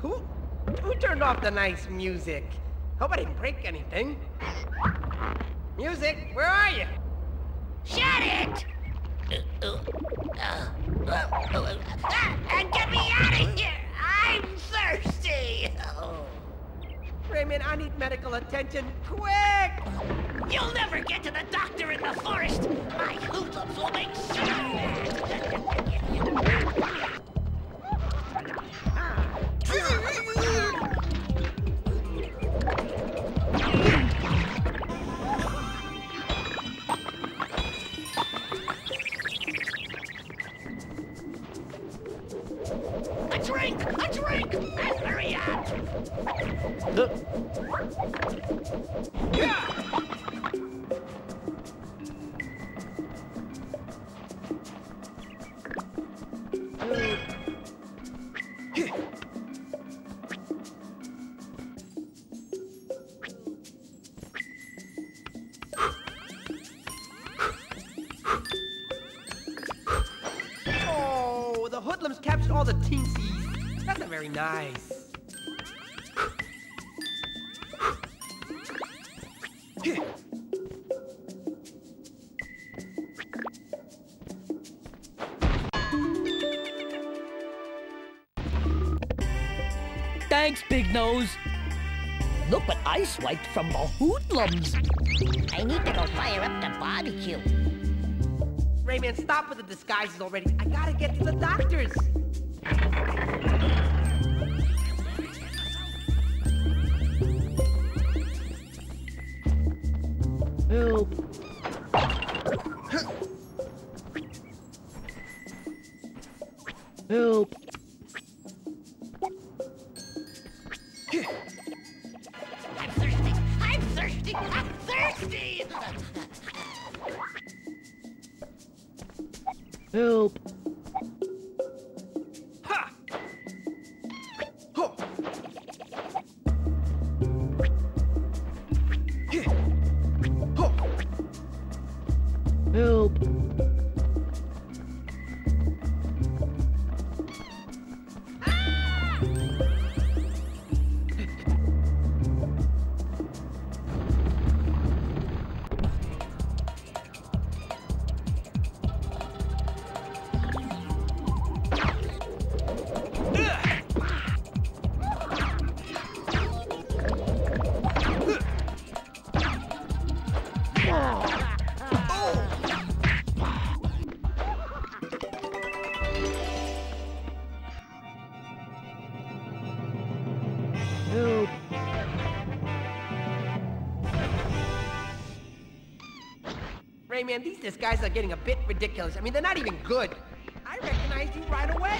Who Who turned off the nice music? Hope I didn't break anything. Music, where are you? Shut it! Ah, get me out of here! I'm thirsty! Rayman, I need medical attention, quick! You'll never get to the doctor in the forest! Drink! A drink! And hurry up! Oh, the hoodlums captured all the teensies. That's not very nice. Thanks, Big Nose. Look what I swiped from the hoodlums. I need to go fire up the barbecue. Rayman, stop with the disguises already. I gotta get to the doctors. Help. I'm thirsty! I'm thirsty! I'm thirsty! Help. Rayman, these disguises are getting a bit ridiculous. I mean, they're not even good. I recognized you right away.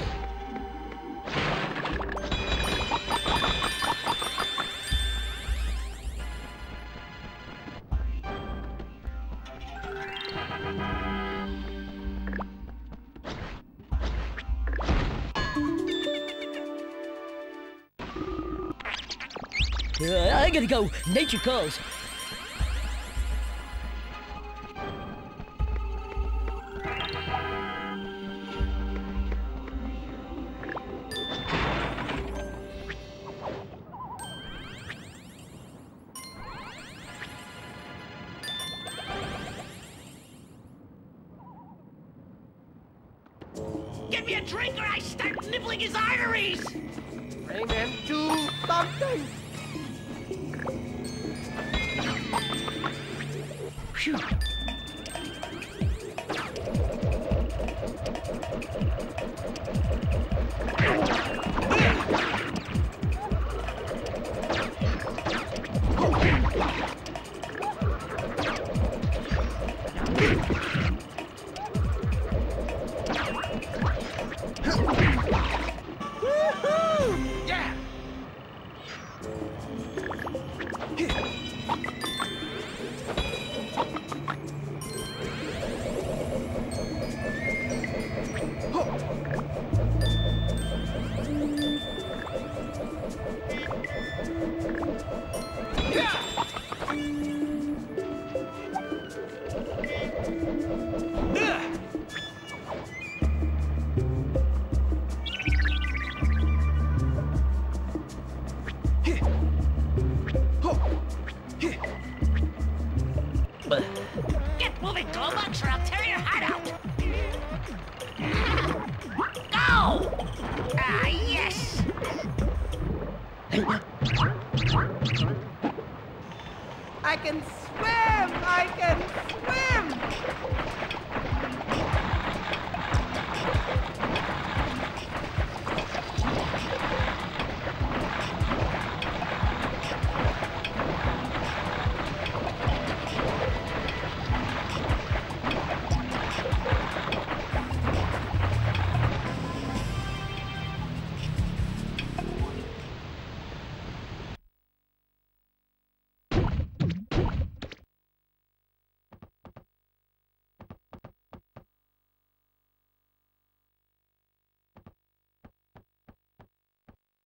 Uh, I gotta go. Nature calls. Give me a drink or I start nibbling his arteries! Rayman, do something! Phew. Get moving, Globox, or I'll tear your heart out! Go! Ah, yes! I can swim! I can!